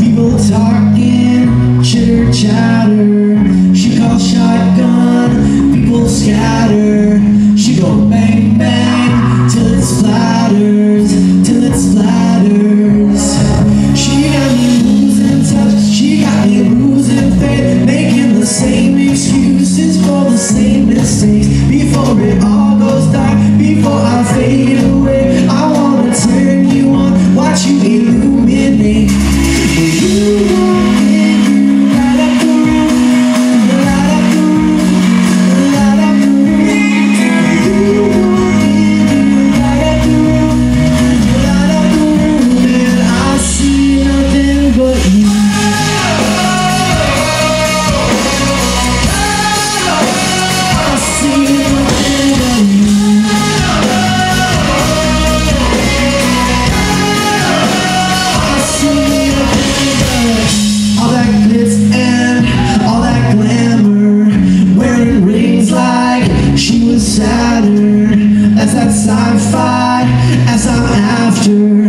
People talking, chitter chatter. She calls shotgun, people scatter. as I fight, as I'm after.